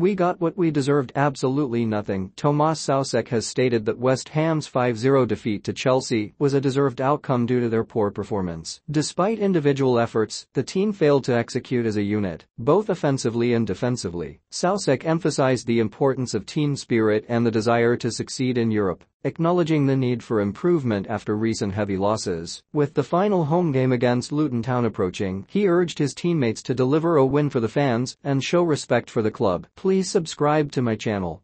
We got what we deserved absolutely nothing. Tomas Soucek has stated that West Ham's 5-0 defeat to Chelsea was a deserved outcome due to their poor performance. Despite individual efforts, the team failed to execute as a unit, both offensively and defensively. Soucek emphasized the importance of team spirit and the desire to succeed in Europe acknowledging the need for improvement after recent heavy losses. With the final home game against Luton Town approaching, he urged his teammates to deliver a win for the fans and show respect for the club. Please subscribe to my channel.